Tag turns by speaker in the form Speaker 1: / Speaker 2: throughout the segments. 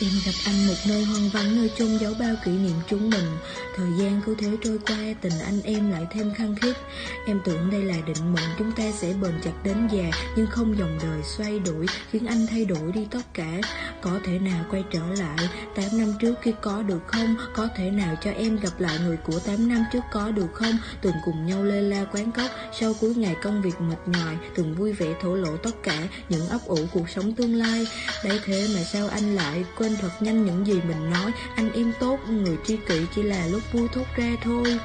Speaker 1: Em gặp anh một nơi hoang vắng, nơi chôn giấu bao kỷ niệm chúng mình. Thời gian cứ thế trôi qua tình anh em lại thêm khăng khít. Em tưởng đây là định mệnh chúng ta sẽ bền chặt đến già Nhưng không dòng đời xoay đổi khiến anh thay đổi đi tất cả. Có thể nào quay trở lại 8 năm trước khi có được không? Có thể nào cho em gặp lại người của 8 năm trước có được không? Từng cùng nhau lê la quán cốc Sau cuối ngày công việc mệt nhòi Từng vui vẻ thổ lộ tất cả Những ấp ủ cuộc sống tương lai. Đấy thế mà sao anh lại quên thật nhanh những gì mình nói? Anh em tốt, người tri kỷ chỉ là lúc vui thốt ra thôi.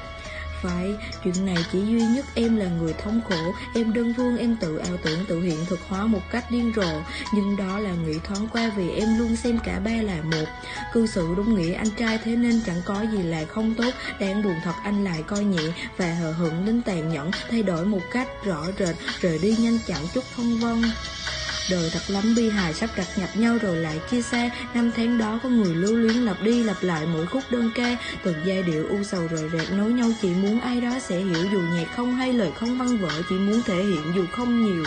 Speaker 1: Phải, chuyện này chỉ duy nhất em là người thống khổ. Em đơn phương em tự ảo tưởng tự hiện thực hóa một cách điên rồ. Nhưng đó là nghĩ thoáng qua vì em luôn xem cả ba là một. Cư xử đúng nghĩa anh trai thế nên chẳng có gì là không tốt. Đang buồn thật anh lại coi nhẹ Và hờ hững đến tàn nhẫn Thay đổi một cách rõ rệt Rời đi nhanh chẳng chút phong vân. Đời thật lắm, bi hài sắp đặt nhập nhau rồi lại chia xa. Năm tháng đó có người lưu luyến lặp đi lặp lại mỗi khúc đơn ca. Từng giai điệu u sầu rời rạc nối nhau Chỉ muốn ai đó sẽ hiểu dù nhạc không hay lời không văn vở, Chỉ muốn thể hiện dù không nhiều.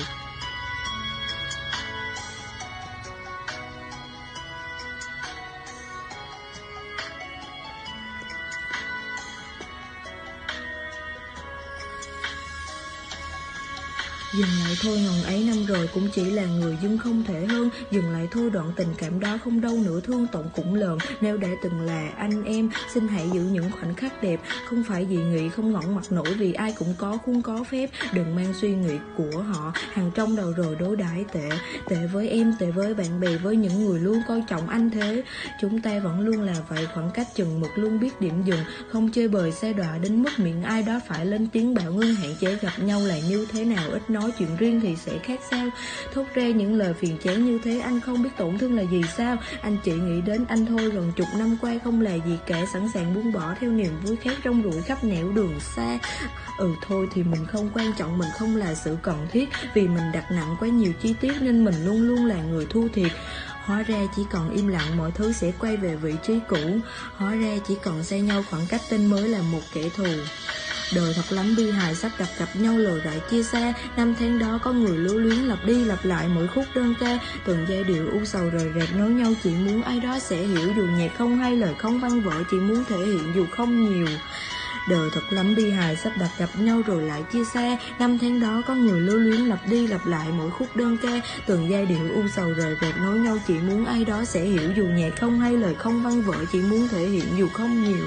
Speaker 1: Dừng lại thôi ngần ấy năm rồi cũng chỉ là người dưng không thể hơn. Dừng lại thôi đoạn tình cảm đó không đâu nữa thương tổng cũng lờn. Nếu đã từng là anh em Xin hãy giữ những khoảnh khắc đẹp. Không phải vì nghĩ không ngọn mặt nổi Vì ai cũng có khuôn có phép. Đừng mang suy nghĩ của họ Hàng trong đầu rồi đối đãi tệ. Tệ với em, tệ với bạn bè Với những người luôn coi trọng anh thế. Chúng ta vẫn luôn là vậy Khoảng cách chừng mực luôn biết điểm dừng. Không chơi bời xe đọa đến mức miệng ai đó phải lên tiếng bảo ngưng hạn chế gặp nhau là như thế nào ít nói nói chuyện riêng thì sẽ khác sao? Thốt ra những lời phiền chán như thế, anh không biết tổn thương là gì sao? Anh chỉ nghĩ đến anh thôi, gần chục năm qua không là gì cả, Sẵn sàng buông bỏ theo niềm vui khác trong rủi khắp nẻo đường xa. Ừ thôi thì mình không quan trọng, mình không là sự cần thiết, Vì mình đặt nặng quá nhiều chi tiết nên mình luôn luôn là người thu thiệt. Hóa ra chỉ còn im lặng, mọi thứ sẽ quay về vị trí cũ. Hóa ra chỉ còn xa nhau khoảng cách tên mới là một kẻ thù. Đời thật lắm, bi hài sắp đặt gặp nhau lời lại chia xa. Năm tháng đó có người lưu luyến lặp đi lặp lại mỗi khúc đơn ca. Từng giai điệu u sầu rời rạc nối nhau, Chỉ muốn ai đó sẽ hiểu dù nhạc không hay lời không văn vỡ Chỉ muốn thể hiện dù không nhiều. Đời thật lắm, bi hài sắp đặt gặp nhau rồi lại chia xa. Năm tháng đó có người lưu luyến lặp đi lặp lại mỗi khúc đơn ca. Từng giai điệu u sầu rời rạc nối nhau, Chỉ muốn ai đó sẽ hiểu dù nhạc không hay lời không văn vỡ Chỉ muốn thể hiện dù không nhiều.